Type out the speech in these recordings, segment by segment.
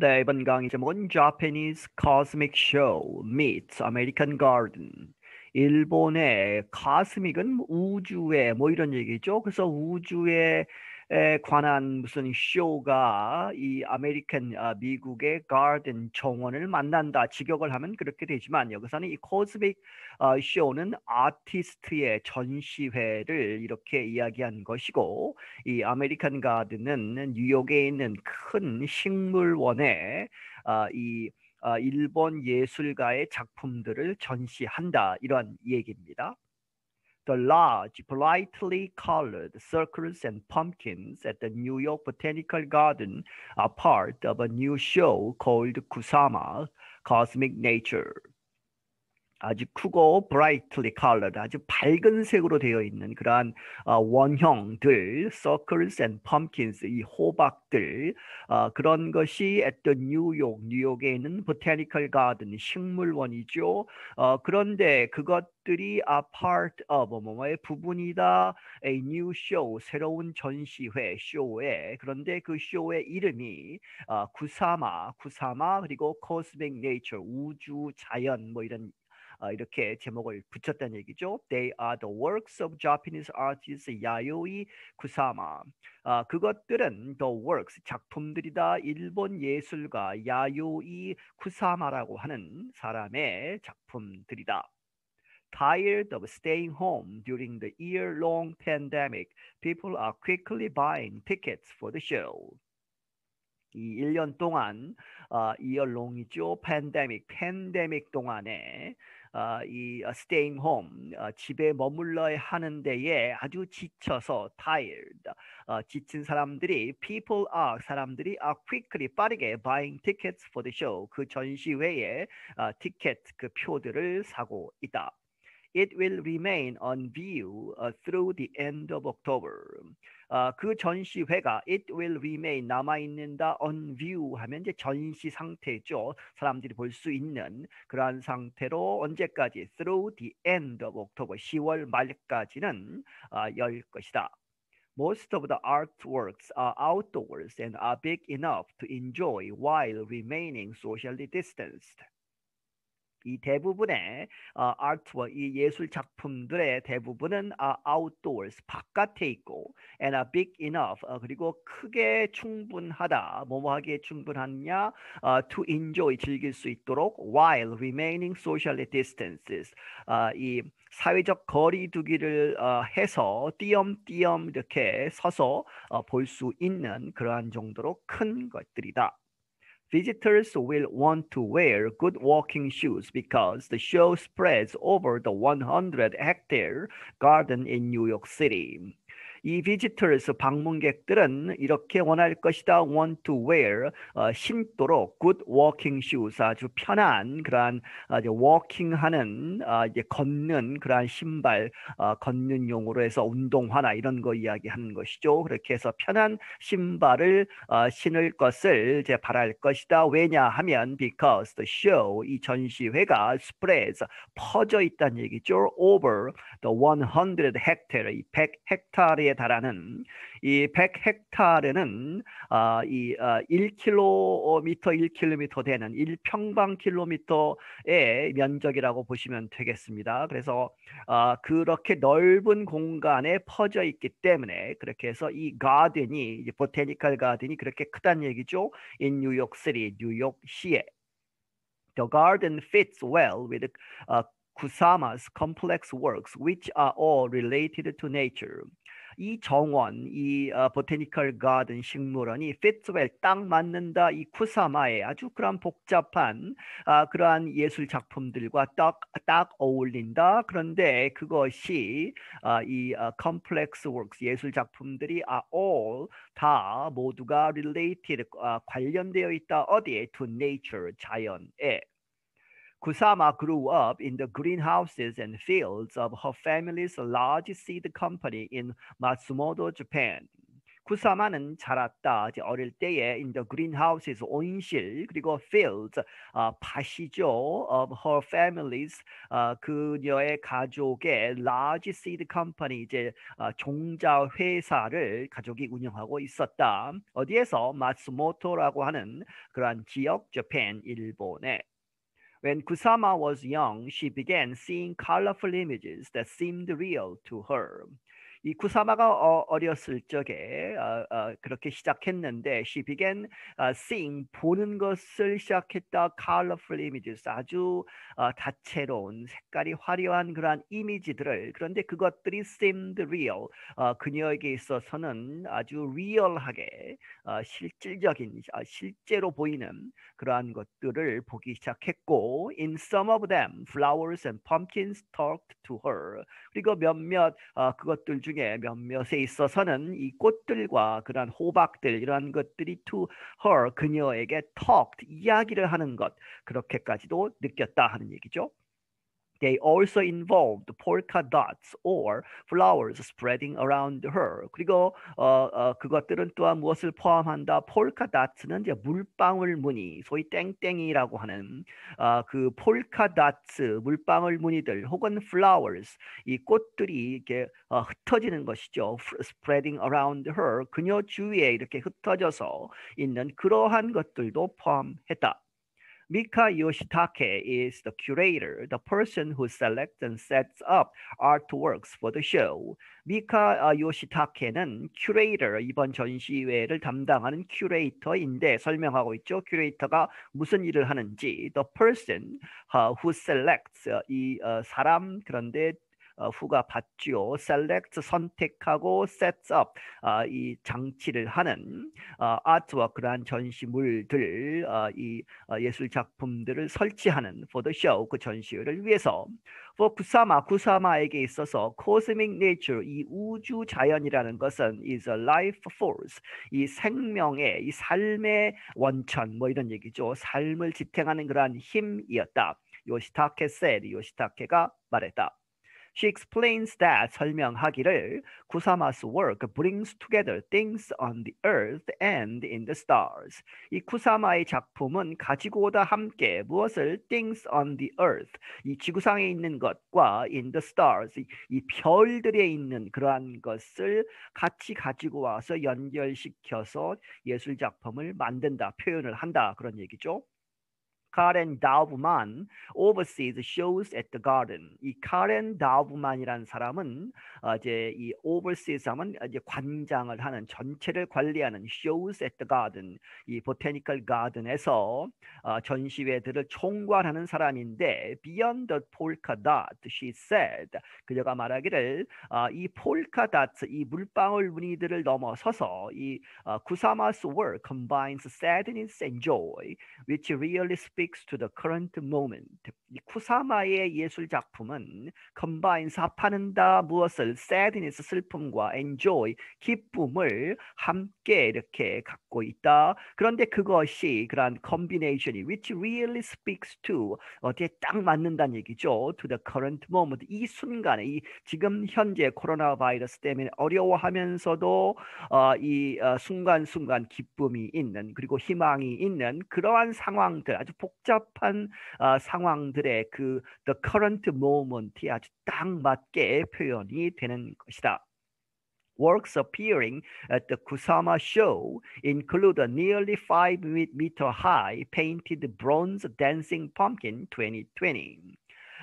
네, 이번 강의 제목은 Japanese Cosmic Show meets American Garden. 일본의 cosmic은 우주에 뭐 이런 얘기죠. 그래서 우주에 에 관한 무슨 쇼가 이 American 아, 미국의 가든 정원을 만난다 직역을 하면 그렇게 되지만 여기서는 이 cosmic 어, 쇼는 아티스트의 전시회를 이렇게 이야기한 것이고 이 아메리칸 가든은 뉴욕에 있는 큰 식물원에 어, 이 어, 일본 예술가의 작품들을 전시한다 이런 얘기입니다. The large, brightly colored circles and pumpkins at the New York Botanical Garden are part of a new show called Kusama Cosmic Nature. 아주 크고 brightly colored, 아주 밝은 색으로 되어 있는 그러한 어, 원형들, circles and pumpkins, 이 호박들 어, 그런 것이 at the York, 뉴욕에 있는 botanical garden, 식물원이죠. 어, 그런데 그것들이 are part of 뭐뭐의 부분이다. A new show, 새로운 전시회, 쇼에 그런데 그 쇼의 이름이 어, 구사마, 구사마 그리고 cosmic nature, 우주 자연 뭐 이런 어, 이렇게 제목을 붙였다는 얘기죠. They are the works of Japanese artist 야요이 쿠사마. 어, 그것들은 the works 작품들이다. 일본 예술가 야요이 쿠사마라고 하는 사람의 작품들이다. Tired of staying home during the year-long pandemic, people are quickly buying tickets for the show. 이 1년 동안 어, 이어롱이죠. 팬데믹, 팬데믹 동안에 어, 이 staying home 어, 집에 머물러야 하는 데에 아주 지쳐서 tired 어, 지친 사람들이 people are 사람들이 are quickly 빠르게 buying tickets for the show 그 전시회에 어, 티켓 그 표들을 사고 있다. It will remain on view uh, through the end of October. 어, 그 전시회가 it will remain 남아 있는다 on view 하면 이제 전시 상태죠. 사람들이 볼 수 있는 그러한 상태로 언제까지 through the end of October 10월 말까지는 어, 열 것이다. Most of the artworks are outdoors and are big enough to enjoy while remaining socially distanced. 이 대부분의 어, 아트와 이 예술 작품들의 대부분은 아, outdoors 바깥에 있고 and are big enough 어, 그리고 크게 충분하다 뭐뭐하기에 충분하냐 어, to enjoy 즐길 수 있도록 while remaining socially distances 어, 이 사회적 거리두기를 어, 해서 띄엄띄엄 이렇게 서서 어, 볼 수 있는 그러한 정도로 큰 것들이다. Visitors will want to wear good walking shoes because the show spreads over the 100 hectare garden in New York City. 이 visitors 방문객들은 이렇게 원할 것이다. want to wear 어, 신도록 good walking shoes 아주 편한 그러한 어, 이제 walking하는 어, 이제 걷는 그러한 신발 어, 걷는 용으로 해서 운동화나 이런 거 이야기하는 것이죠. 그렇게 해서 편한 신발을 어, 신을 것을 이제 바랄 것이다. 왜냐하면 because the show 이 전시회가 spreads 퍼져 있다는 얘기죠. over the 100 hectare 이 100 헥타르 에 달하는 이 100헥타르는 어, 이 어, 1km 1km 되는 1평방킬로미터의 면적이라고 보시면 되겠습니다. 그래서 어, 그렇게 넓은 공간에 퍼져 있기 때문에 그렇게 해서 이 가든이 이제 보테니컬 가든이 그렇게 크다는 얘기죠. in New York City, 뉴욕 시에. The garden fits well with uh, Kusama's complex works, which are all related to nature. 이 정원, 이 어, 보테니컬 가든 식물원이 well 딱 맞는다. 이 쿠사마의 아주 그런 복잡한 아, 그러한 예술 작품들과 딱, 딱 어울린다. 그런데 그것이 아, 이 아, complex works 예술 작품들이 are all 다 모두가 related 아, 관련되어 있다. 어디에? to nature 자연에. Kusama grew up in the greenhouses and fields of her family's large seed company in Matsumoto, Japan. 구사마는 자랐다. 이제 어릴 때에 in the greenhouses 온실 그리고 fields 어, 밭이죠. of her families 어, 그녀의 가족의 large seed company 이제 어, 종자 회사를 가족이 운영하고 있었다. 어디에서 마츠모토라고 하는 그러한 지역 재팬 일본에 When Kusama was young, she began seeing colorful images that seemed real to her. 이 구사마가 어, 어렸을 적에 어, 어, 그렇게 시작했는데 she began seeing 보는 것을 시작했다. Colorful images. 아주 어, 다채로운 색깔이 화려한 그러한 이미지들을 그런데 그것들이 seemed real. 어, 그녀에게 있어서는 아주 리얼하게 어, 실질적인 어, 실제로 보이는 그러한 것들을 보기 시작했고 in some of them flowers and pumpkins talked to her. 그리고 몇몇 어, 그것들 중에 몇몇에 있어서는 이 꽃들과 그러한 호박들 이러한 것들이 to her 그녀에게 talked 이야기를 하는 것 그렇게까지도 느꼈다 하는 얘기죠. They also involved polka dots or flowers spreading around her. 그리고 어, 어, 그것들은 또한 무엇을 포함한다? 폴카 다츠는 이제 물방울 무늬, 소위 땡땡이라고 하는 어, 그 폴카 다츠 물방울 무늬들 혹은 flowers 이 꽃들이 이렇게 어, 흩어지는 것이죠. spreading around her 그녀 주위에 이렇게 흩어져서 있는 그러한 것들도 포함했다. Mika Yoshitake is the curator, the person who selects and sets up artworks for the show. 미카 요시타케는 큐레이터 이번 전시회를 담당하는 큐레이터인데 설명하고 있죠. 큐레이터가 무슨 일을 하는지 the person uh, who selects 이 uh, 사람 그런데 어, who가 받지요. select 선택하고 sets up 어, 이 장치를 하는 어, 아트와 그러한 전시물들 어, 이 어, 예술 작품들을 설치하는 for the show 그 전시회를 위해서 for 구사마 구사마에게 있어서 cosmic nature 이 우주 자연이라는 것은 is a life force 이 생명의 이 삶의 원천 뭐 이런 얘기죠. 삶을 지탱하는 그러한 힘이었다. 요시타케 said 요시타케가 말했다. She explains that 설명하기를 쿠사마's work brings together things on the earth and in the stars. 이 쿠사마의 작품은 가지고 오다 함께 무엇을 things on the earth 이 지구상에 있는 것과 in the stars 이 별들에 있는 그러한 것을 같이 가지고 와서 연결시켜서 예술 작품을 만든다 표현을 한다 그런 얘기죠. 카렌 다우브만 oversees shows at the garden. 이 카렌 다우브만이라는 사람은 어, 이제 이 oversees 하면 이제 관장을 하는 전체를 관리하는 shows at the garden. 이 보테니컬 가든에서 어, 전시회들을 총괄하는 사람인데 beyond the polka dot, she said. 그녀가 말하기를 어, 이 폴카 다트, 이 물방울 무늬들을 넘어서서 이 어, 구사마's work combines sadness and joy, which really speaks to the current moment. 이 쿠사마의 예술 작품은 combine 합하는다 무엇을 sadness 슬픔과 enjoy 기쁨을 함께 이렇게 갖고 있다. 그런데 그것이 그러한 combination이 which really speaks to 어디에 딱 맞는다는 얘기죠. to the current moment 이 순간에 이 지금 현재 코로나 바이러스 때문에 어려워하면서도 어, 이 어, 순간순간 기쁨이 있는 그리고 희망이 있는 그러한 상황들 아주 복 잡한 어, 상황들의 그 the current moment이 아주 딱 맞게 표현이 되는 것이다. Works appearing at the Kusama show include a nearly 5 meter high painted bronze dancing pumpkin 2020.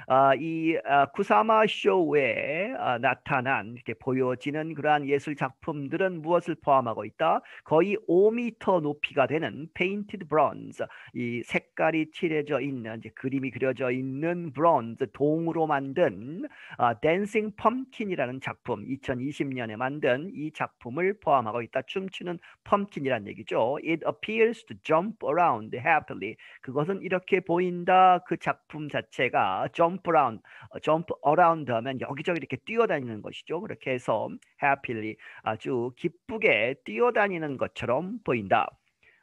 어, 이 어, 쿠사마 쇼에 어, 나타난 이렇게 보여지는 그러한 예술 작품들은 무엇을 포함하고 있다? 거의 5m 높이가 되는 painted bronze 이 색깔이 칠해져 있는 이제 그림이 그려져 있는 브론즈 동으로 만든 어, 댄싱 펌킨이라는 작품 2020년에 만든 이 작품을 포함하고 있다. 춤추는 펌킨이란 얘기죠. It appears to jump around happily. 그것은 이렇게 보인다. 그 작품 자체가 jump around, jump around 하면 여기저기 이렇게 뛰어다니는 것이죠. 그렇게 해서 happily 아주 기쁘게 뛰어다니는 것처럼 보인다.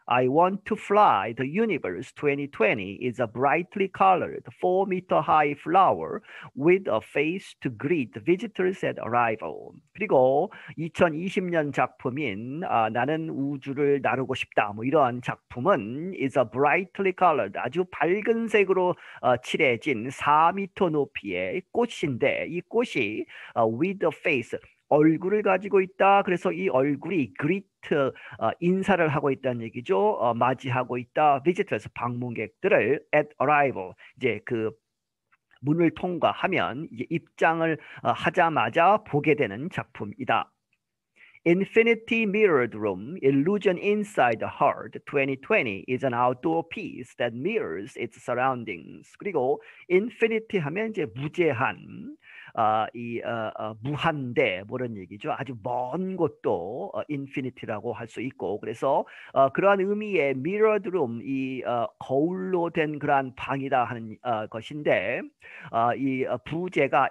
I want to fly the universe 2020 is a brightly colored 4 meter high flower with a face to greet visitors at arrival. 그리고 2020년 작품인 아, 나는 우주를 나르고 싶다 뭐 이런 작품은 is a brightly colored 아주 밝은 색으로 어, 칠해진 4미터 높이의 꽃인데 이 꽃이 어, with a face 얼굴을 가지고 있다. 그래서 이 얼굴이 greet 어, 인사를 하고 있다는 얘기죠. 어, 맞이하고 있다. visitors 방문객들을 at arrival 이제 그 문을 통과하면 입장을 어, 하자마자 보게 되는 작품이다. Infinity Mirrored Room, Illusion Inside the Heart 2020 is an outdoor piece that mirrors its surroundings. 그리고 infinity 하면 이제 무제한, 어, 이 어, 어, 무한대 뭐 이런 얘기죠. 아주 먼 곳도 어, infinity라고 할 수 있고 그래서 어, 그러한 의미의 room 이 어, 거울로 된 그러한 방이다 하는 어, 것인데 어, 이 어, 부제가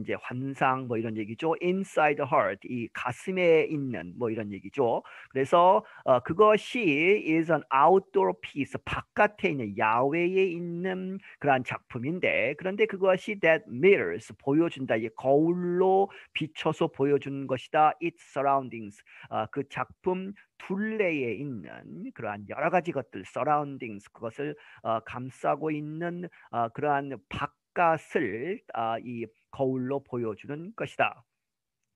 이제 환상 뭐 이런 얘기죠. inside heart 이 가슴에 있는 뭐 이런 얘기죠. 그래서 어, 그것이 is an outdoor piece 바깥에 있는 야외에 있는 그러한 작품인데 그런데 그것이 that mirrors 보여 준다. 이 거울로 비춰서 보여주는 것이다. its surroundings 어, 그 작품 둘레에 있는 그러한 여러 가지 것들 surroundings 그것을 어, 감싸고 있는 어, 그러한 바깥을 어, 이 거울로 보여주는 것이다.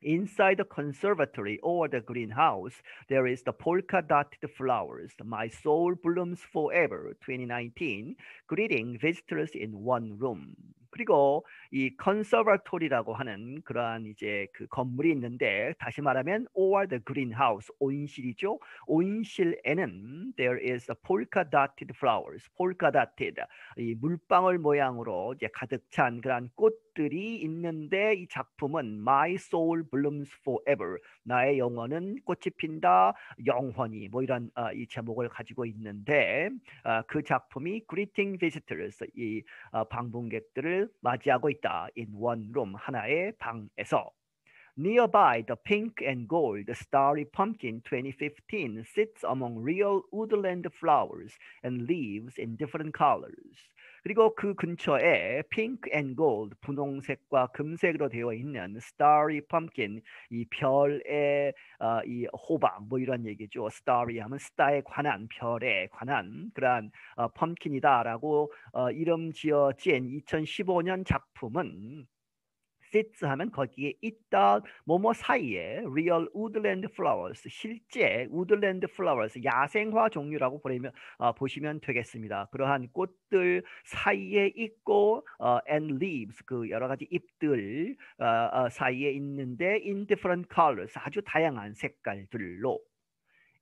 Inside the conservatory or the greenhouse, there is the polka dotted flowers. My soul blooms forever 2019, greeting visitors in one room. 그리고 이 컨서버토리라고 하는 그러한 이제 그 건물이 있는데 다시 말하면 or the greenhouse 온실이죠. 온실에는 there is a polka dotted flowers. polka dotted 이 물방울 모양으로 이제 가득 찬 그러한 꽃들이 있는데 이 작품은 My Soul Blooms Forever 나의 영혼은 꽃이 핀다 영원히 뭐 이런 어, 이 제목을 가지고 있는데 어, 그 작품이 Greeting Visitors 이 어, 방문객들을 맞이하고 있다. In one room 하나의 방에서. Nearby, the pink and gold starry pumpkin 2015 sits among real woodland flowers and leaves in different colors. 그리고 그 근처에 pink and gold 분홍색과 금색으로 되어 있는 starry pumpkin 이 별의 어, 이 호박 뭐 이런 얘기죠. starry 하면 star에 관한 별에 관한 그러한 어, pumpkin이다라고 어, 이름 지어진 2015년 작품은 sits 하면 거기에 있다 뭐뭐 사이에 real woodland flowers 실제 woodland flowers 야생화 종류라고 보시면 어, 보시면 되겠습니다. 그러한 꽃들 사이에 있고 어, and leaves 그 여러 가지 잎들 어, 어, 사이에 있는데 in different colors 아주 다양한 색깔들로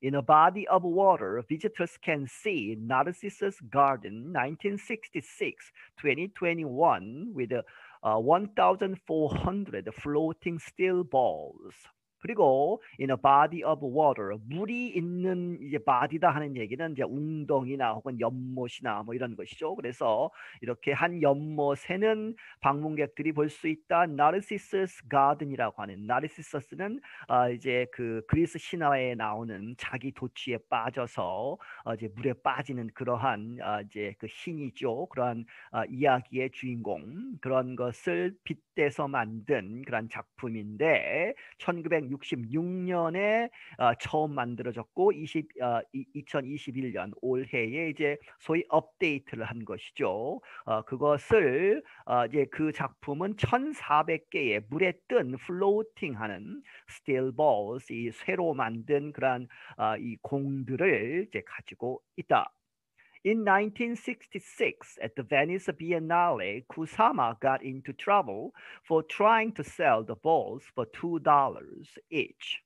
In a body of water, visitors can see Narcissus Garden 1966-2021 with a uh, 1,400 floating steel balls. 그리고 in a body of water 물이 있는 이제 body다 하는 얘기는 이제 웅덩이나 혹은 연못이나 뭐 이런 것이죠. 그래서 이렇게 한 연못에는 방문객들이 볼 수 있다. 나르시스스 가든이라고 하는 나르시스스는 어, 이제 그 그리스 신화에 나오는 자기 도취에 빠져서 어, 이제 물에 빠지는 그러한 어, 이제 그 신이죠. 그러한 어, 이야기의 주인공 그런 것을 빗대서 만든 그런 작품인데 1900 1966년에 어, 처음 만들어졌고 20, 어, 2021년 올해에 이제 소위 업데이트를 한 것이죠. 어, 그것을 어, 이제 그 작품은 1,400개의 물에 뜬 floating하는 steel balls 이 쇠로 만든 그러한 어, 이 공들을 이제 가지고 있다. In 1966, at the Venice Biennale, Kusama got into trouble for trying to sell the balls for $2 each.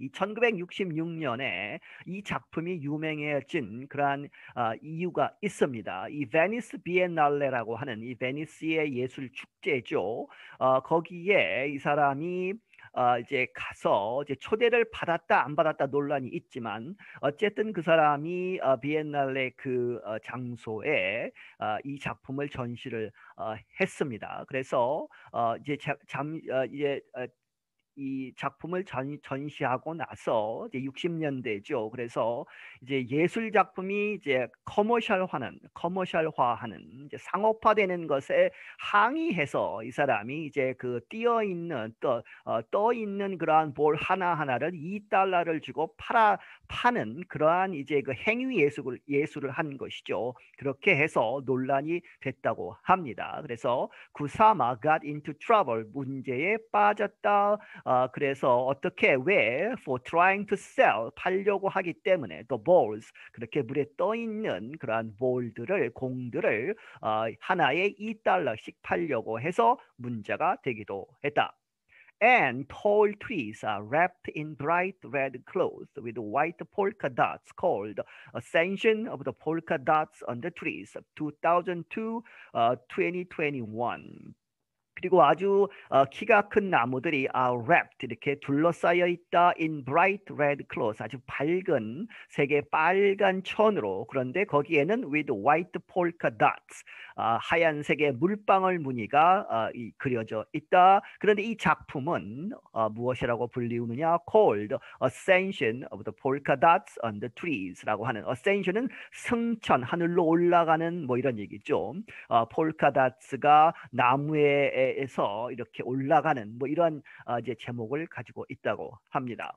이 1966년에 이 작품이 유명해진 그러한 어, 이유가 있습니다. 이 베니스 비엔날레라고 하는 이 베니스의 예술 축제죠. 어, 거기에 이 사람이 어, 이제 가서 이제 초대를 받았다 안 받았다 논란이 있지만 어쨌든 그 사람이 어, 비엔날레 그 어, 장소에 어, 이 작품을 전시를 어, 했습니다. 그래서 어, 이제 잠 어, 이제 어, 이 작품을 전, 전시하고 나서 이제 60년대죠. 그래서 이제 예술 작품이 이제 커머셜화는 커머셜화하는 이제 상업화되는 것에 항의해서 이 사람이 이제 그 띄어 있는 떠, 어, 떠 있는 그러한 볼 하나 하나를 2달러를 주고 팔아 파는 그러한 이제 그 행위 예술을 예술을 한 것이죠. 그렇게 해서 논란이 됐다고 합니다. 그래서 구사마 got into trouble 문제에 빠졌다. 어, 그래서 어떻게 왜 for trying to sell 팔려고 하기 때문에 the balls 그렇게 물에 떠 있는 그러한 볼들을 공들을 어, 하나에 2달러씩 팔려고 해서 문제가 되기도 했다. and tall trees are wrapped in bright red cloth with white polka dots called Ascension of the Polka Dots on the Trees 2002 uh, 2021 그리고 아주 어, 키가 큰 나무들이 are wrapped 이렇게 둘러싸여 있다 in bright red cloth 아주 밝은 색의 빨간 천으로 그런데 거기에는 with white polka dots 아, 하얀색의 물방울 무늬가 아, 이, 그려져 있다. 그런데 이 작품은 아, 무엇이라고 불리우느냐? called Ascension of the Polka Dots on the Trees라고 하는 Ascension은 승천 하늘로 올라가는 뭐 이런 얘기죠. 아, 폴카 다츠가 나무에서 이렇게 올라가는 뭐 이런 아, 이제 제목을 가지고 있다고 합니다.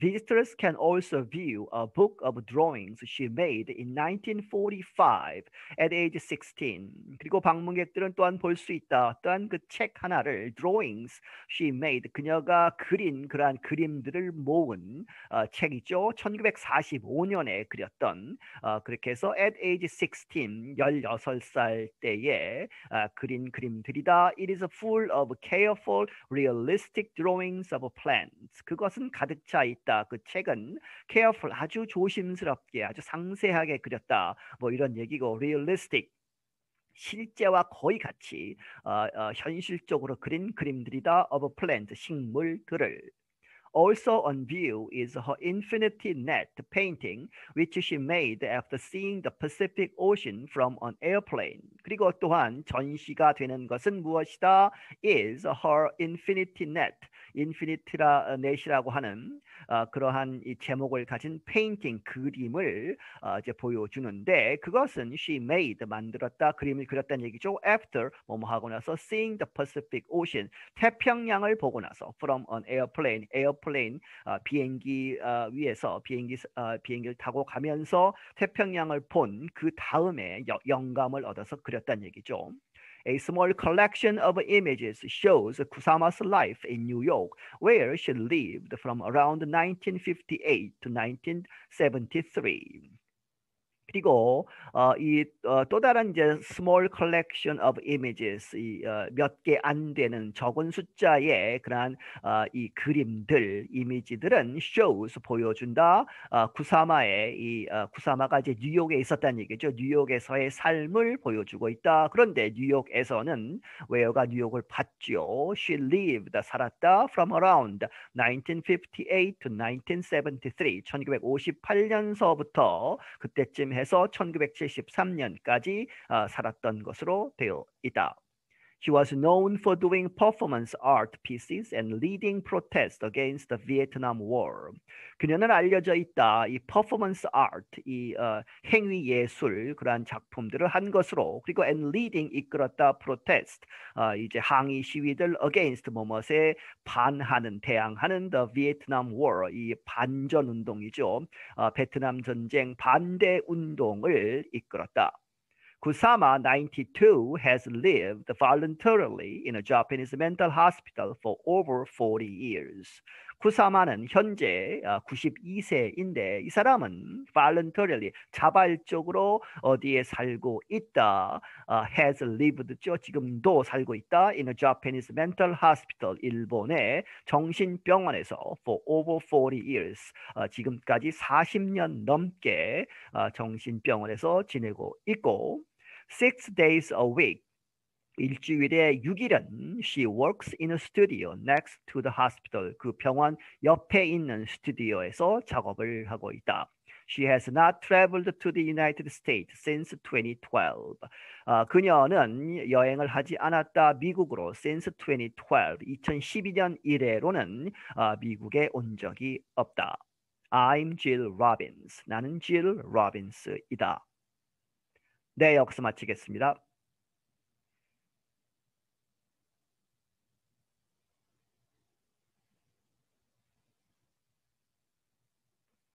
Visitors can also view a book of drawings she made in 1945 at age 16. 그리고 방문객들은 또한 볼 수 있다. 어떠한 그 책 하나를 drawings she made 그녀가 그린 그러한 그림들을 모은 어, 책이죠. 1945년에 그렸던 어, 그렇게 해서 at age 16 16살 때에 어, 그린 그림들이다. It is full of careful realistic drawings of plants. 그것은 가득 차 있다. 그렸다. 그 책은 careful 아주 조심스럽게 아주 상세하게 그렸다. 뭐 이런 얘기고 realistic 실제와 거의 같이 어, 어, 현실적으로 그린 그림들이다 of plant 식물들을 Also on view is her infinity net painting, which she made after seeing the Pacific Ocean from an airplane. 그리고 또한 전시가 되는 것은 무엇이다? is her infinity net. 인피니티라 넷이라고 하는 어, 그러한 이 제목을 가진 페인팅 그림을 어, 이제 보여주는데 그것은 she made 만들었다 그림을 그렸다는 얘기죠. After 뭐뭐 하고 나서 seeing the Pacific Ocean 태평양을 보고 나서 from an airplane airplane 어, 비행기 어, 위에서 비행기 어, 비행기를 타고 가면서 태평양을 본 그 다음에 영감을 얻어서 그렸다는 얘기죠. A small collection of images shows Kusama's life in New York, where she lived from around 1958 to 1973. 그리고 어, 이또 어, 다른 이제 small collection of images 어, 몇개 안 되는 적은 숫자의 그러한 어, 이 그림들 이미지들은 shows 보여준다. 어, 구사마의 이 어, 구사마가 이제 뉴욕에 있었다는 얘기죠. 뉴욕에서의 삶을 보여주고 있다. 그런데 뉴욕에서는 웨어가 뉴욕을 봤죠. She lived 살았다 from around 1958 to 1973 1958년서부터 그때쯤 해 해서 1973년까지 살았던 것으로 되어 있다. He was known for doing performance art pieces and leading protests against the Vietnam War. 그녀는 알려져 있다. 이 performance art, 이 어, 행위 예술 그러한 작품들을 한 것으로 그리고 and leading 이끌었다 protest 어, 이제 항의 시위들 against 뭐뭇에 반하는 대항하는 the Vietnam War 이 반전 운동이죠. 어, 베트남 전쟁 반대 운동을 이끌었다. Kusama, 92, has lived voluntarily in a Japanese mental hospital for over 40 years. 쿠사마는 현재 92세인데 이 사람은 voluntarily 자발적으로 어디에 살고 있다. uh, has lived죠. 지금도 살고 있다. in a Japanese mental hospital 일본의 정신병원에서 for over 40 years uh, 지금까지 40년 넘게 uh, 정신병원에서 지내고 있고 six days a week. 일주일에 6일은 she works in a studio next to the hospital. 그 병원 옆에 있는 스튜디오에서 작업을 하고 있다. She has not traveled to the United States since 2012. 어, 그녀는 여행을 하지 않았다 미국으로 since 2012. 2012년 이래로는 어, 미국에 온 적이 없다. I'm Jill Robbins. 나는 Jill Robbins이다. 네, 여기서 마치겠습니다.